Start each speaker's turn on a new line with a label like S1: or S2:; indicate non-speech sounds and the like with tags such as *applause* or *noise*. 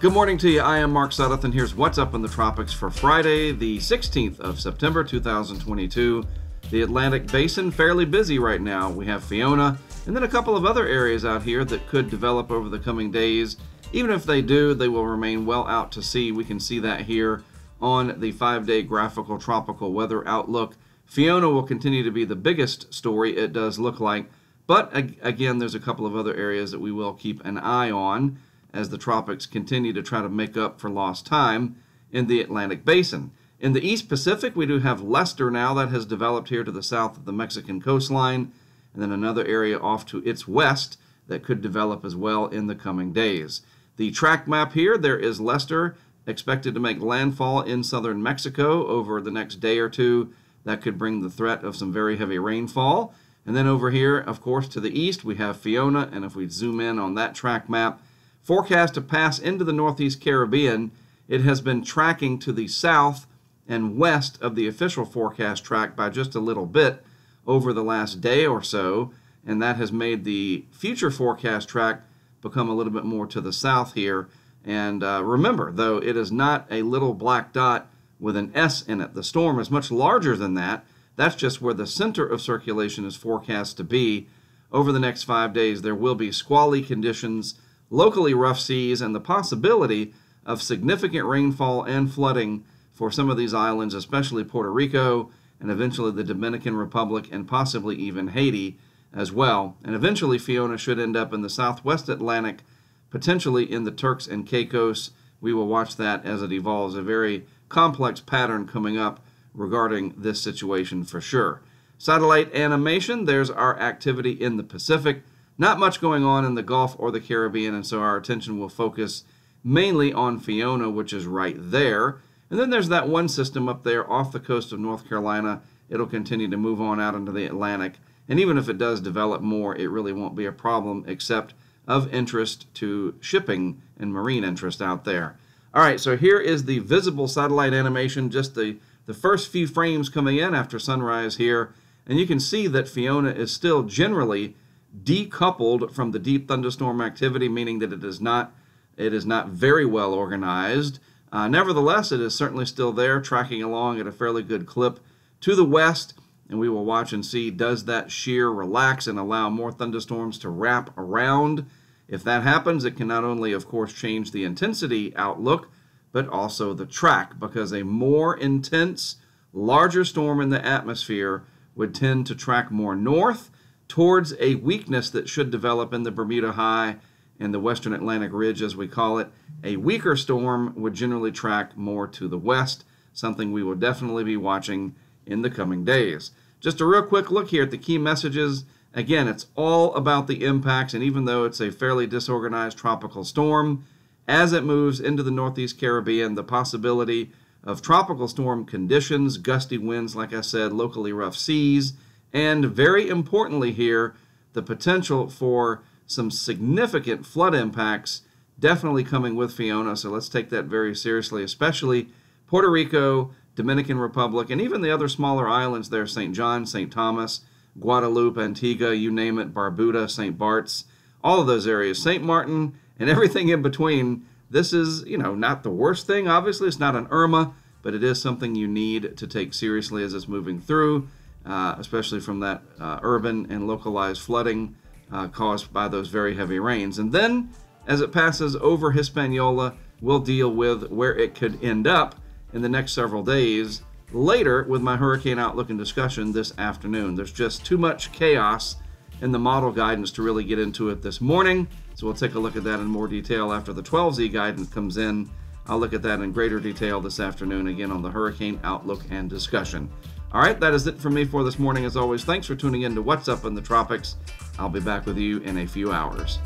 S1: Good morning to you. I am Mark Sudduth, and here's what's up in the tropics for Friday, the 16th of September 2022. The Atlantic Basin fairly busy right now. We have Fiona, and then a couple of other areas out here that could develop over the coming days. Even if they do, they will remain well out to sea. We can see that here on the five-day graphical tropical weather outlook. Fiona will continue to be the biggest story, it does look like. But again, there's a couple of other areas that we will keep an eye on as the tropics continue to try to make up for lost time in the Atlantic basin. In the East Pacific, we do have Lester now that has developed here to the south of the Mexican coastline, and then another area off to its west that could develop as well in the coming days. The track map here, there is Lester expected to make landfall in southern Mexico over the next day or two. That could bring the threat of some very heavy rainfall. And then over here, of course, to the east, we have Fiona, and if we zoom in on that track map, Forecast to pass into the Northeast Caribbean, it has been tracking to the south and west of the official forecast track by just a little bit over the last day or so, and that has made the future forecast track become a little bit more to the south here. And uh, remember, though, it is not a little black dot with an S in it. The storm is much larger than that. That's just where the center of circulation is forecast to be. Over the next five days, there will be squally conditions locally rough seas, and the possibility of significant rainfall and flooding for some of these islands, especially Puerto Rico and eventually the Dominican Republic and possibly even Haiti as well. And eventually Fiona should end up in the southwest Atlantic, potentially in the Turks and Caicos. We will watch that as it evolves. A very complex pattern coming up regarding this situation for sure. Satellite animation, there's our activity in the Pacific. Not much going on in the Gulf or the Caribbean, and so our attention will focus mainly on Fiona, which is right there. And then there's that one system up there off the coast of North Carolina. It'll continue to move on out into the Atlantic. And even if it does develop more, it really won't be a problem except of interest to shipping and marine interest out there. All right, so here is the visible satellite animation, just the, the first few frames coming in after sunrise here. And you can see that Fiona is still generally decoupled from the deep thunderstorm activity, meaning that it is not it is not very well organized. Uh, nevertheless, it is certainly still there, tracking along at a fairly good clip to the west, and we will watch and see does that shear relax and allow more thunderstorms to wrap around. If that happens, it can not only, of course, change the intensity outlook, but also the track, because a more intense, larger storm in the atmosphere would tend to track more north towards a weakness that should develop in the Bermuda High and the Western Atlantic Ridge, as we call it. A weaker storm would generally track more to the west, something we will definitely be watching in the coming days. Just a real quick look here at the key messages. Again, it's all about the impacts, and even though it's a fairly disorganized tropical storm, as it moves into the Northeast Caribbean, the possibility of tropical storm conditions, gusty winds, like I said, locally rough seas, and very importantly here, the potential for some significant flood impacts definitely coming with Fiona. So let's take that very seriously, especially Puerto Rico, Dominican Republic, and even the other smaller islands there, St. John, St. Thomas, Guadeloupe, Antigua, you name it, Barbuda, St. Bart's, all of those areas, St. Martin, and *laughs* everything in between. This is, you know, not the worst thing. Obviously, it's not an Irma, but it is something you need to take seriously as it's moving through uh, especially from that uh, urban and localized flooding uh, caused by those very heavy rains. And then, as it passes over Hispaniola, we'll deal with where it could end up in the next several days later with my hurricane outlook and discussion this afternoon. There's just too much chaos in the model guidance to really get into it this morning. So we'll take a look at that in more detail after the 12Z guidance comes in. I'll look at that in greater detail this afternoon again on the hurricane outlook and discussion. All right, that is it for me for this morning. As always, thanks for tuning in to What's Up in the Tropics. I'll be back with you in a few hours.